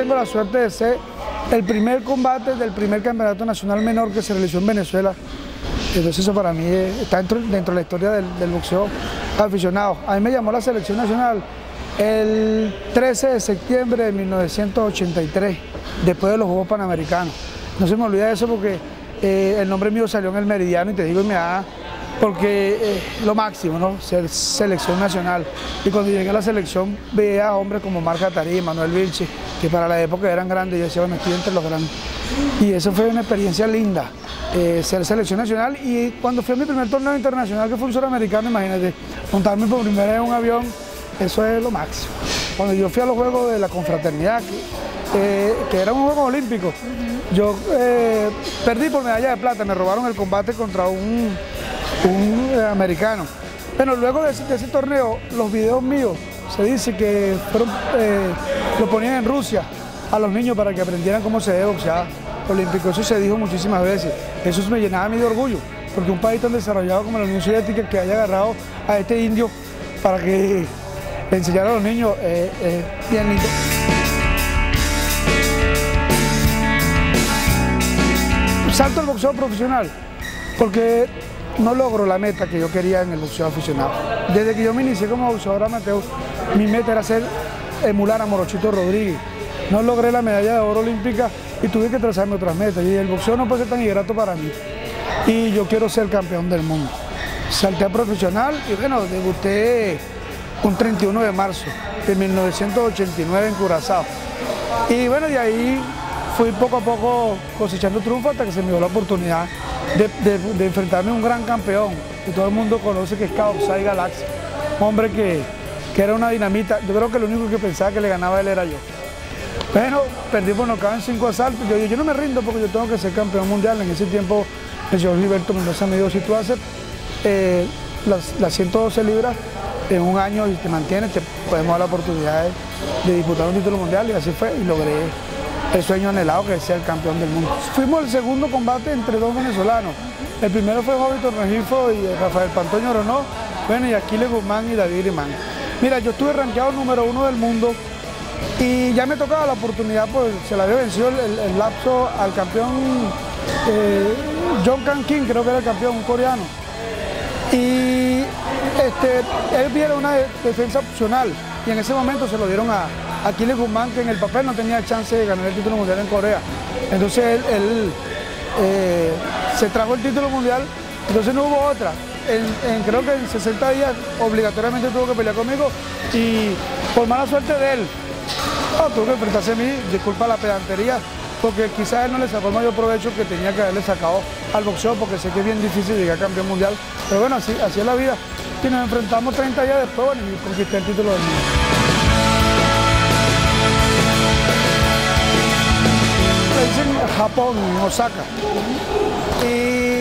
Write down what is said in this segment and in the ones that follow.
tengo la suerte de ser el primer combate del primer campeonato nacional menor que se realizó en Venezuela. Entonces eso para mí está dentro, de la historia del, del boxeo aficionado. A mí me llamó la selección nacional el 13 de septiembre de 1983, después de los Juegos Panamericanos. No se me olvida eso porque eh, el nombre mío salió en el Meridiano y te digo, me da porque eh, lo máximo, ¿no? Ser selección nacional. Y cuando llegué a la selección veía a hombres como Marca Tarí, Manuel Vilche, que para la época eran grandes yo decía, bueno, estoy entre los grandes. Y eso fue una experiencia linda, eh, ser selección nacional. Y cuando fui a mi primer torneo internacional, que fue un suramericano, imagínate, montarme por primera vez en un avión, eso es lo máximo. Cuando yo fui a los Juegos de la Confraternidad, que, que era un juego olímpico, yo eh, perdí por medalla de plata, me robaron el combate contra un, un eh, americano. Bueno, luego de ese, de ese, torneo, los videos míos, se dice que fueron, eh, lo ponían en Rusia a los niños para que aprendieran cómo se debe boxear olímpico. Eso se dijo muchísimas veces. Eso me llenaba a mí de orgullo, porque un país tan desarrollado como la Unión Soviética que haya agarrado a este indio para que enseñara a los niños es eh, bien lindo. Salto al boxeo profesional, porque no logro la meta que yo quería en el boxeo aficionado. Desde que yo me inicié como boxeador amateur, mi meta era ser, emular a Morochito Rodríguez. No logré la medalla de oro olímpica y tuve que trazarme otras metas. Y el boxeo no puede ser tan ingrato para mí. Y yo quiero ser campeón del mundo. Salté a profesional y bueno, debuté un 31 de marzo de 1989 en Curazao. Y bueno, de ahí fui poco a poco cosechando triunfos hasta que se me dio la oportunidad de, enfrentarme a un gran campeón que todo el mundo conoce que es Kaoxai Galaxy, hombre que, que, era una dinamita, yo creo que lo único que pensaba que le ganaba él era yo. Bueno, perdí por nocaut en cinco asaltos, yo, yo no me rindo porque yo tengo que ser campeón mundial, en ese tiempo el señor Gilberto Mendoza me dijo, si tú haces eh, las, las 112 libras en un año y te mantienes, te podemos dar la oportunidad de, disputar un título mundial y así fue y logré el sueño anhelado que es ser campeón del mundo. Fuimos el segundo combate entre dos venezolanos. El primero fue Jovito Regifo y Rafael Pantoño Ronó, bueno, y Aquiles Guzmán y David Imán. Mira, yo estuve rankeado número uno del mundo y ya me tocaba la oportunidad, pues se la había vencido el, lapso al campeón eh, John Kan King, creo que era el campeón, un coreano. Y este, él viera una defensa opcional y en ese momento se lo dieron a, Aquiles Guzmán, que en el papel no tenía chance de ganar el título mundial en Corea. Entonces él, él eh, se trajo el título mundial, entonces no hubo otra. En, creo que en 60 días obligatoriamente tuvo que pelear conmigo y por mala suerte de él, tuvo que enfrentarse a mí, disculpa la pedantería, porque quizás él no le sacó el mayor provecho que tenía que haberle sacado al boxeo, porque sé que es bien difícil llegar a campeón mundial, pero bueno, así, así es la vida. Y nos enfrentamos 30 días después, bueno, y conquisté el título del mundo. en Japón, Osaka. Y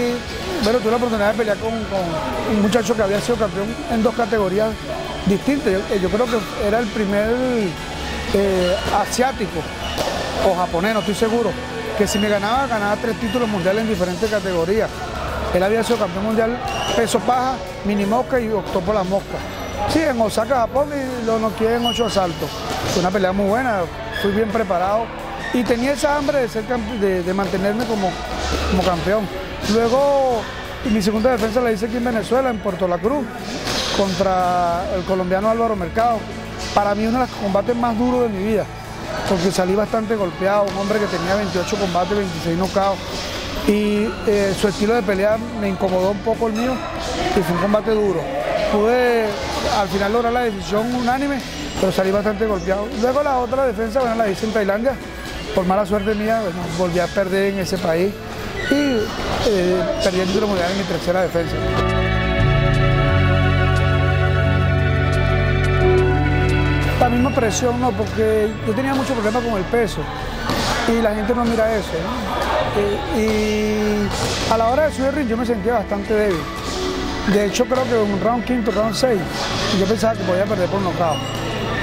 bueno, tuve la oportunidad de pelear con, un muchacho que había sido campeón en dos categorías distintas. Yo, yo creo que era el primer eh, asiático o japonés, no estoy seguro, que si me ganaba, ganaba tres títulos mundiales en diferentes categorías. Él había sido campeón mundial peso paja, mini mosca y optó por la mosca. Sí, en Osaka, Japón, y lo noqueé en ocho asaltos. Fue una pelea muy buena, fui bien preparado y tenía esa hambre de, ser, de, de mantenerme como campeón. Luego, mi segunda defensa la hice aquí en Venezuela, en Puerto La Cruz, contra el colombiano Álvaro Mercado. Para mí uno de los combates más duros de mi vida, porque salí bastante golpeado, un hombre que tenía 28 combates, 26 nocaos, y eh, su estilo de pelea me incomodó un poco el mío, y fue un combate duro. Pude al final lograr la decisión unánime, pero salí bastante golpeado. Luego la otra defensa, bueno, la hice en Tailandia, por mala suerte mía, bueno, volví a perder en ese país y eh, perdí el título mundial en mi tercera defensa. La misma presión, no, porque yo tenía mucho problema con el peso y la gente no mira eso. ¿no? Y, a la hora de subir ring yo me sentía bastante débil. De hecho creo que en un round quinto, round seis, yo pensaba que podía perder por nocaut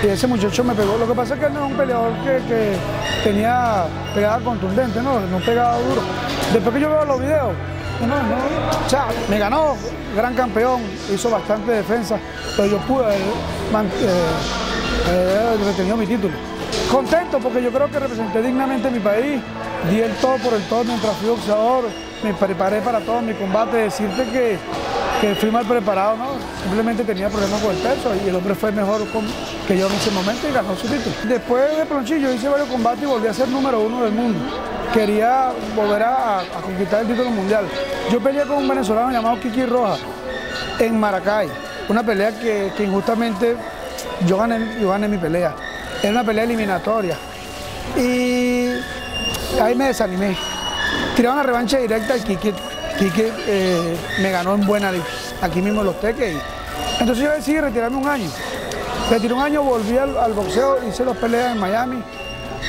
y ese muchacho me pegó. Lo que pasa es que él no es un peleador que, que tenía pegada contundente, no, no pegaba duro. Después que yo veo los videos, no, me ganó, gran campeón, hizo bastante defensa, pero yo pude haber eh, eh, retenido mi título. contento porque yo creo que representé dignamente mi país, di el todo por el todo mientras fui boxeador, me preparé para todo mi combate, decirte que, fui mal preparado, ¿no? simplemente tenía problemas con el peso y el hombre fue mejor que yo en ese momento y ganó su título. Después de Plonchillo hice varios combates y volví a ser número uno del mundo. Quería volver a, conquistar el título mundial. Yo peleé con un venezolano llamado Kiki Roja en Maracay, una pelea que, injustamente yo gané, yo gané mi pelea. Era una pelea eliminatoria. Y ahí me desanimé. Tiraba una revancha directa y Kiki, eh, me ganó en buena aquí mismo en los teques. entonces yo decidí retirarme un año. Retiré un año, volví al, boxeo, hice dos peleas en Miami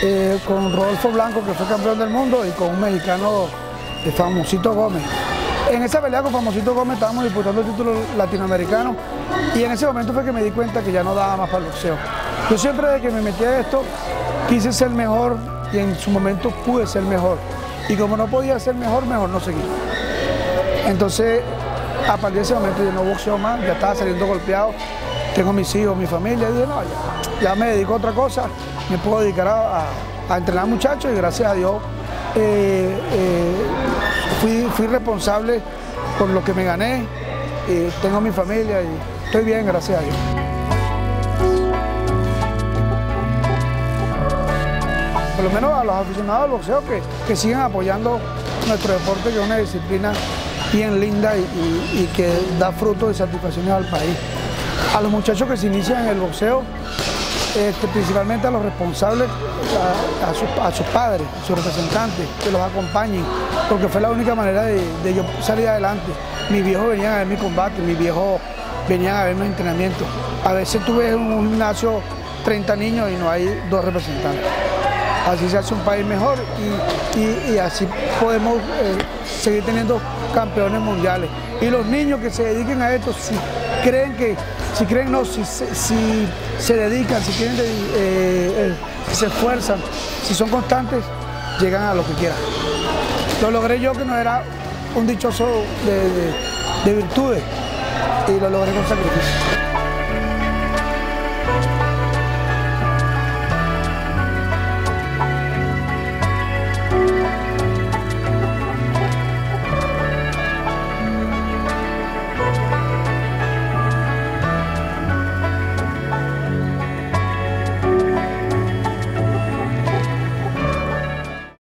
eh, con Rodolfo Blanco, que fue campeón del mundo, y con un mexicano, el famosito Gómez. En esa pelea con Famosito Gómez estábamos disputando el título latinoamericano y en ese momento fue que me di cuenta que ya no daba más para el boxeo. Yo siempre desde que me metí a esto quise ser mejor y en su momento pude ser mejor. Y como no podía ser mejor, mejor no seguir. Entonces, a partir de ese momento yo no boxeo más, ya estaba saliendo golpeado, tengo mis hijos, mi familia, y dije, no, ya, me dedico a otra cosa, me puedo dedicar a, entrenar muchachos y gracias a Dios eh, eh, fui, responsable por lo que me gané, y tengo mi familia y estoy bien, gracias a Dios. por lo menos a los aficionados al boxeo que, que sigan apoyando nuestro deporte, que es una disciplina bien linda y, que da frutos y satisfacciones al país. A los muchachos que se inician en el boxeo, este, principalmente a los responsables, a, sus, padres, a sus representantes, que los acompañen, porque fue la única manera de, yo salir adelante. Mis viejos venían a ver mi combate, mis viejos venían a ver mi entrenamiento. A veces tuve en un gimnasio 30 niños y no hay dos representantes. Así se hace un país mejor y, así podemos eh, seguir teniendo campeones mundiales. Y los niños que se dediquen a esto, si creen que, si creen no, si, si se dedican, si quieren, eh, eh, se esfuerzan, si son constantes, llegan a lo que quieran. Lo logré yo que no era un dichoso de, de virtudes y lo logré con sacrificio.